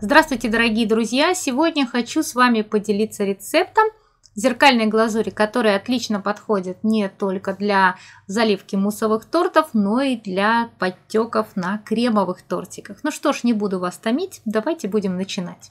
Здравствуйте, дорогие друзья! Сегодня хочу с вами поделиться рецептом зеркальной глазури, которая отлично подходит не только для заливки муссовых тортов, но и для подтеков на кремовых тортиках. Ну что ж, не буду вас томить, давайте будем начинать.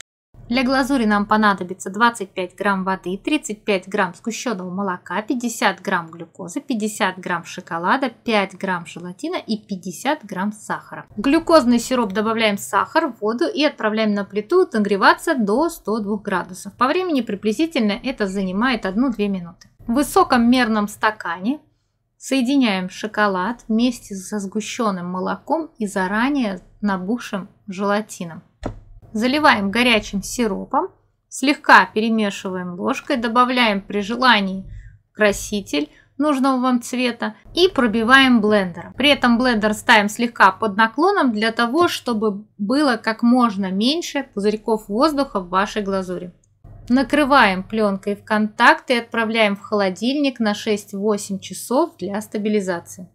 Для глазури нам понадобится 25 грамм воды, 35 грамм сгущенного молока, 50 грамм глюкозы, 50 грамм шоколада, 5 грамм желатина и 50 грамм сахара. В глюкозный сироп добавляем сахар, воду и отправляем на плиту нагреваться до 102 градусов. По времени приблизительно это занимает 1-2 минуты. В высоком мерном стакане соединяем шоколад вместе со сгущенным молоком и заранее набухшим желатином. Заливаем горячим сиропом, слегка перемешиваем ложкой, добавляем при желании краситель нужного вам цвета и пробиваем блендером. При этом блендер ставим слегка под наклоном для того, чтобы было как можно меньше пузырьков воздуха в вашей глазури. Накрываем пленкой в контакт и отправляем в холодильник на 6-8 часов для стабилизации.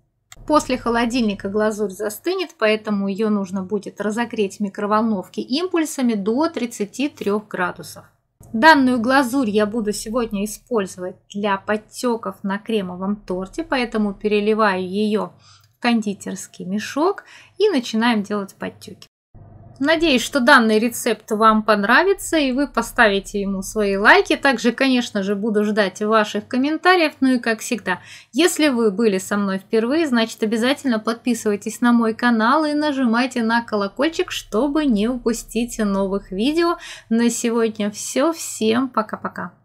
После холодильника глазурь застынет, поэтому ее нужно будет разогреть в микроволновке импульсами до 33 градусов. Данную глазурь я буду сегодня использовать для подтеков на кремовом торте, поэтому переливаю ее в кондитерский мешок и начинаем делать подтеки. Надеюсь, что данный рецепт вам понравится и вы поставите ему свои лайки. Также, конечно же, буду ждать ваших комментариев. Ну и как всегда, если вы были со мной впервые, значит обязательно подписывайтесь на мой канал и нажимайте на колокольчик, чтобы не упустить новых видео. На сегодня все. Всем пока-пока.